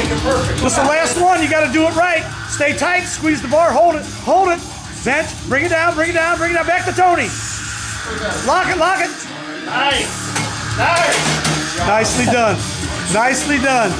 Make it perfect. This is the last one. You got to do it right. Stay tight. Squeeze the bar. Hold it. Hold it. Bench. Bring it down. Bring it down. Bring it down. Back to Tony. Lock it. Lock it. Nice. Nice. Nicely done. Nicely done.